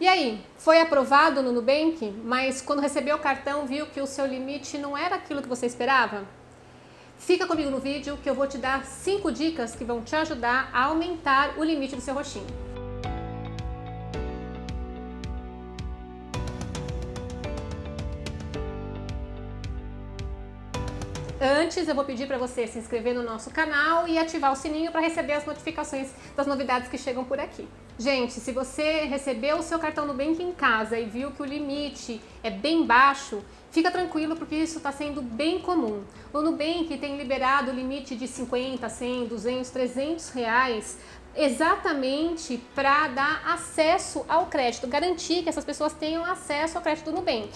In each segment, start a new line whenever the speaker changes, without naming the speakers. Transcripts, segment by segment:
E aí, foi aprovado no Nubank, mas quando recebeu o cartão viu que o seu limite não era aquilo que você esperava? Fica comigo no vídeo que eu vou te dar 5 dicas que vão te ajudar a aumentar o limite do seu roxinho. Antes, eu vou pedir para você se inscrever no nosso canal e ativar o sininho para receber as notificações das novidades que chegam por aqui. Gente, se você recebeu o seu cartão Nubank em casa e viu que o limite é bem baixo, fica tranquilo porque isso está sendo bem comum. O Nubank tem liberado o limite de 50, 100, 200, 300 reais exatamente para dar acesso ao crédito, garantir que essas pessoas tenham acesso ao crédito do Nubank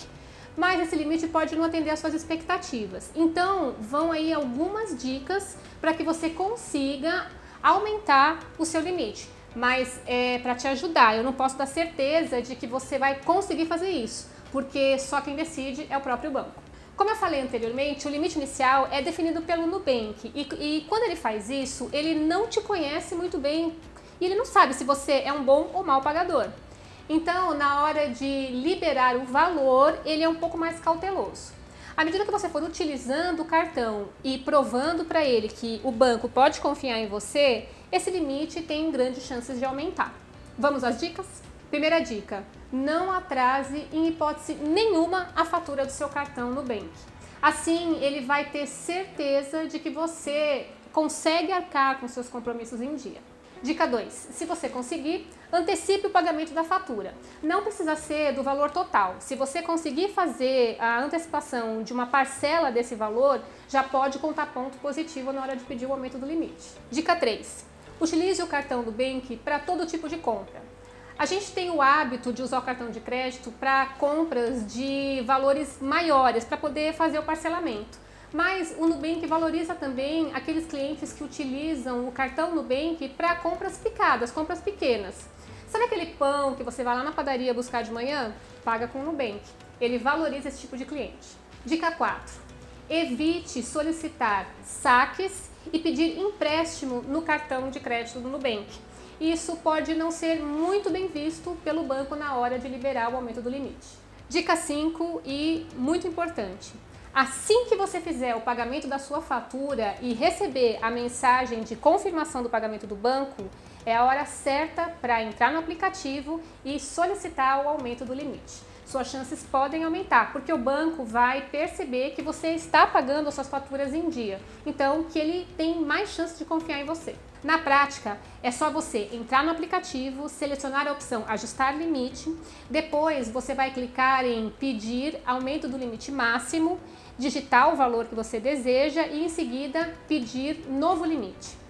mas esse limite pode não atender às suas expectativas. Então, vão aí algumas dicas para que você consiga aumentar o seu limite. Mas é para te ajudar, eu não posso dar certeza de que você vai conseguir fazer isso, porque só quem decide é o próprio banco. Como eu falei anteriormente, o limite inicial é definido pelo Nubank e, e quando ele faz isso, ele não te conhece muito bem e ele não sabe se você é um bom ou mau pagador. Então, na hora de liberar o valor, ele é um pouco mais cauteloso. À medida que você for utilizando o cartão e provando para ele que o banco pode confiar em você, esse limite tem grandes chances de aumentar. Vamos às dicas? Primeira dica: não atrase em hipótese nenhuma a fatura do seu cartão no Bank. Assim, ele vai ter certeza de que você consegue arcar com seus compromissos em dia. Dica 2. Se você conseguir, antecipe o pagamento da fatura. Não precisa ser do valor total. Se você conseguir fazer a antecipação de uma parcela desse valor, já pode contar ponto positivo na hora de pedir o aumento do limite. Dica 3. Utilize o cartão do Bank para todo tipo de compra. A gente tem o hábito de usar o cartão de crédito para compras de valores maiores, para poder fazer o parcelamento. Mas o Nubank valoriza também aqueles clientes que utilizam o cartão Nubank para compras picadas, compras pequenas. Sabe aquele pão que você vai lá na padaria buscar de manhã? Paga com o Nubank. Ele valoriza esse tipo de cliente. Dica 4. Evite solicitar saques e pedir empréstimo no cartão de crédito do Nubank. Isso pode não ser muito bem visto pelo banco na hora de liberar o aumento do limite. Dica 5 e muito importante Assim que você fizer o pagamento da sua fatura e receber a mensagem de confirmação do pagamento do banco, é a hora certa para entrar no aplicativo e solicitar o aumento do limite. Suas chances podem aumentar, porque o banco vai perceber que você está pagando as suas faturas em dia, então que ele tem mais chance de confiar em você. Na prática, é só você entrar no aplicativo, selecionar a opção Ajustar Limite, depois você vai clicar em Pedir aumento do limite máximo, digitar o valor que você deseja e em seguida pedir novo limite.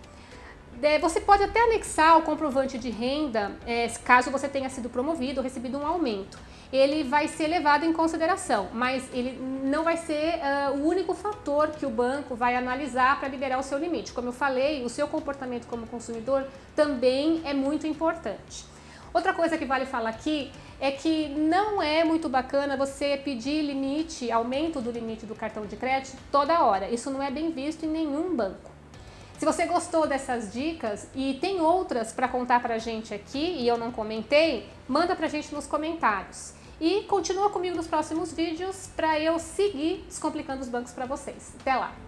Você pode até anexar o comprovante de renda, é, caso você tenha sido promovido ou recebido um aumento. Ele vai ser levado em consideração, mas ele não vai ser uh, o único fator que o banco vai analisar para liberar o seu limite. Como eu falei, o seu comportamento como consumidor também é muito importante. Outra coisa que vale falar aqui é que não é muito bacana você pedir limite, aumento do limite do cartão de crédito toda hora. Isso não é bem visto em nenhum banco. Se você gostou dessas dicas e tem outras para contar para a gente aqui e eu não comentei, manda para a gente nos comentários. E continua comigo nos próximos vídeos para eu seguir descomplicando os bancos para vocês. Até lá!